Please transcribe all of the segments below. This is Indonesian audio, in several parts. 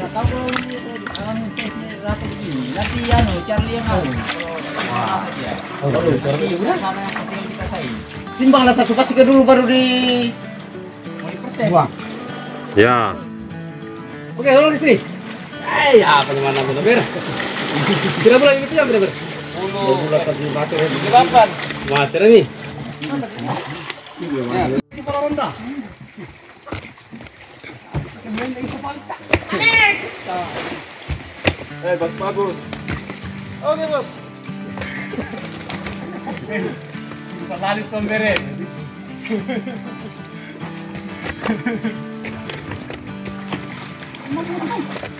Ya tahu kalau ini rata begini. Nanti anu Charlie yang anu. Wah. Iya, udah sama yang kita say. Timbanglah satu pasti ke dulu baru di Mau. Ya. Oke, tolong di sini. Eh, apa di mana benar ber? Kira bulan ini ya benar ber. Bulan tadi mati. Hindi pala ronda. Eh, bas bagus. Okay, bos. Salalit ng bere. Ano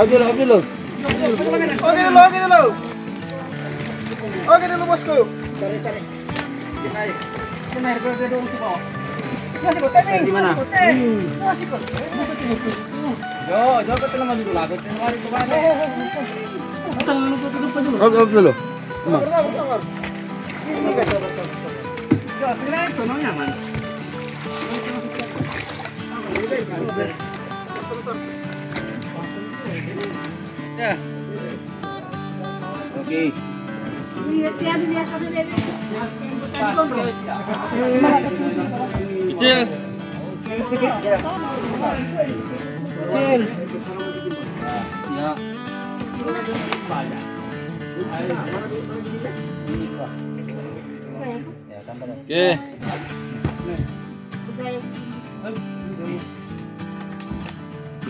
oke dulu. Oke oke yo ke tengah? Oke, oke dulu. Ya. Oke. Kecil. Kecil. Ya. Oke.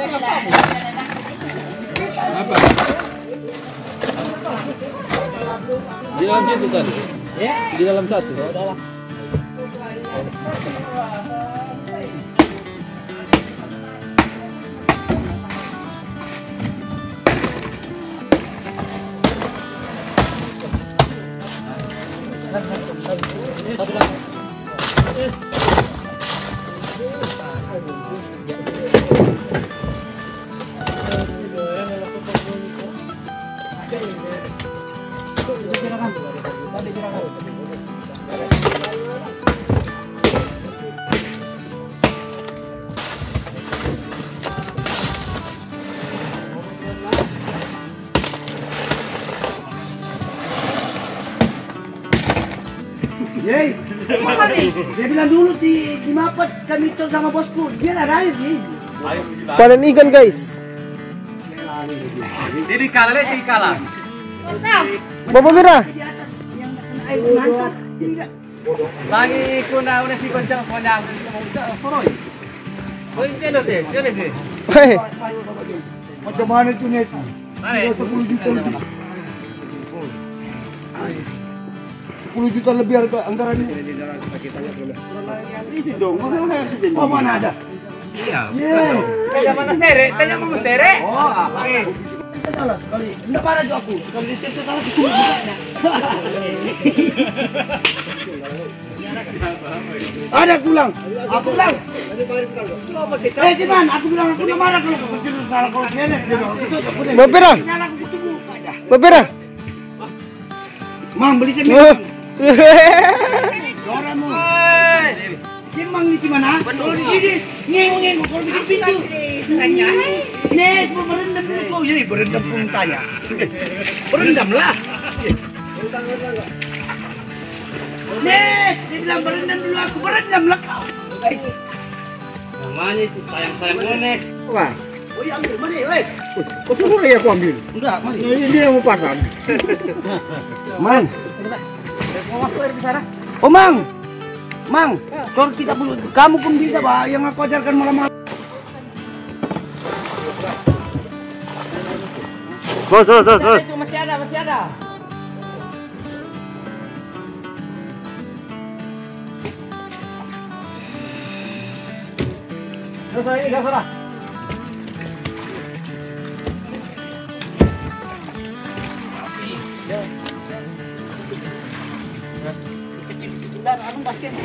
Apa? Di dalam situ tadi. Di dalam satu. Yeay. Dia bilang dulu di di mapat kami itu sama bosku. Dia ada air nih. Panen ikan guys. Jadi kalah deh, jadi kalah. Bapak merah. Di atas yang kena air mantap. Tidak. Lagi kuna una si koncang koncang mau ucap soroi. Hei, Macam mana itu Nes? Mana? 10 juta lebih. 10 juta lebih harga anggarannya. Ini dong? Oh, mana ada? Iya. Tanya mana sere? Tanya mana sere? Oh. Kita salah sekali. Enggak parah juga aku. Salah di sini bukanya. Ada kulang. Aku bilang. Eh, Jiman, aku bilang aku nggak marah kalau aku kecil salah kalau nenek dia aku aku aja. Bapak merah. Mang beli sini. Pintu. Nih, berendam dulu lah. Dia bilang berendam dulu aku berendam lah kau. Itu sayang-sayang ones. Wah. Oh ambil, mari, weh. Kau suruh lagi aku ambil. Enggak, mari. Ini dia mau pasang. Man. Mau masuk air di sana? Oh, Mang. Mang, kalau kita belum, kamu pun bisa, Pak. Yang aku ajarkan malam-malam. Terus, terus, terus, terus. Itu masih ada, masih ada. Terus ini enggak salah. Alhamdulillah, sekali.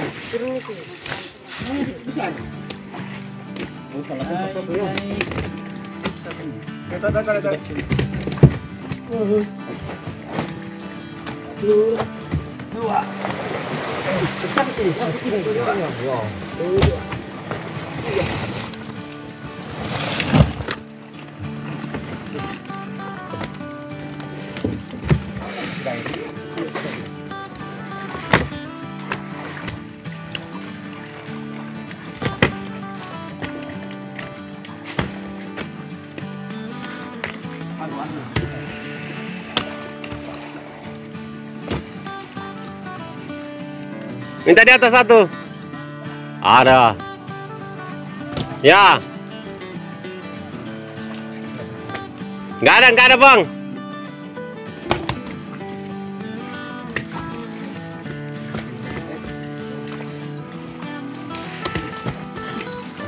Thank you. Minta di atas satu. Ada. Ya. Nggak ada, nggak ada bang.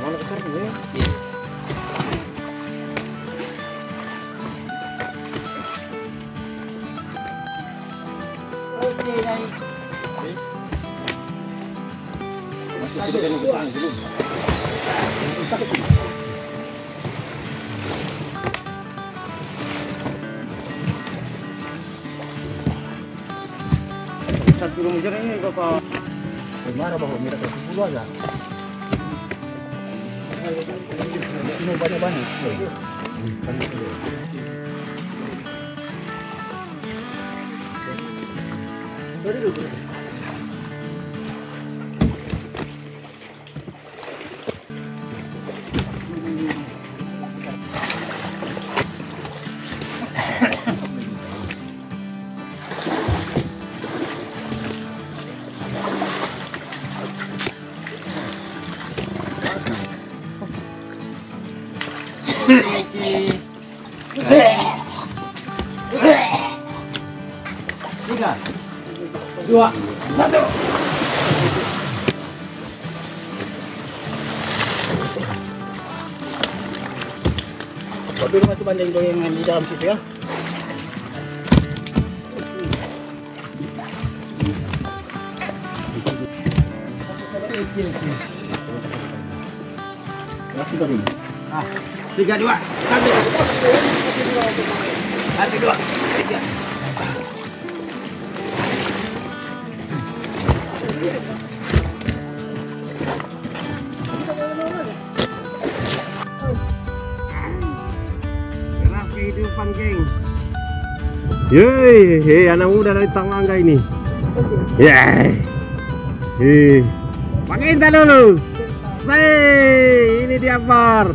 Oke, Satu rumah ini Bapak. Gimana bahu mira ke 10 aja. Ini banyak-banyak. Tiga. Dua. Satu. Tapi rumah itu banding dengan di dalam situ ya. Ah, tiga dua. Satu. Satu dua. Tiga. Keras kehidupan. Yeay, hei, anak muda dari Tamangga ini. Yeay. Hei. Pakai dulu. Say, ini dia bar.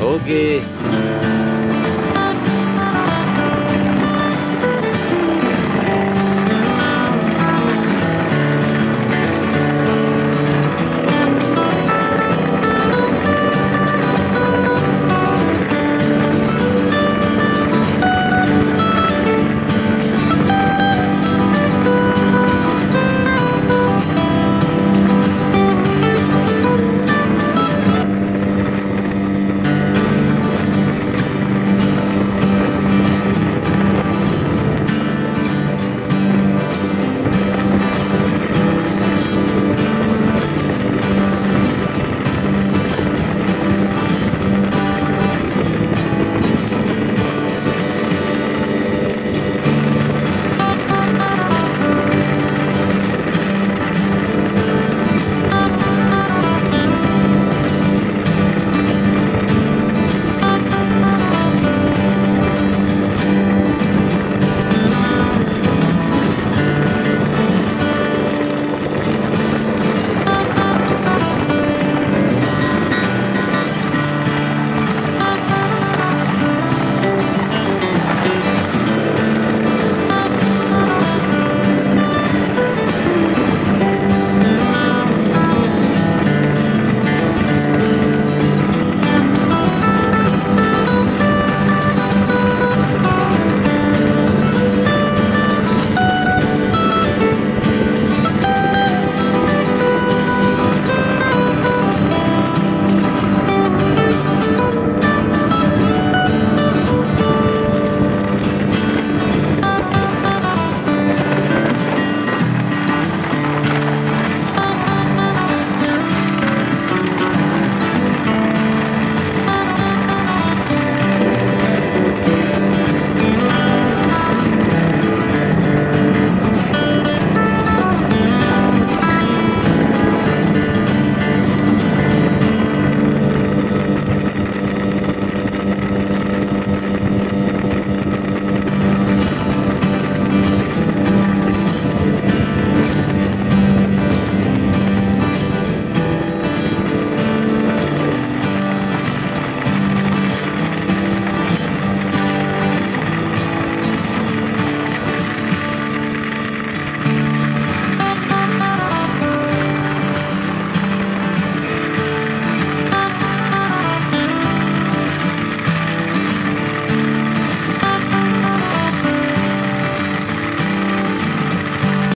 Ikan. Oke.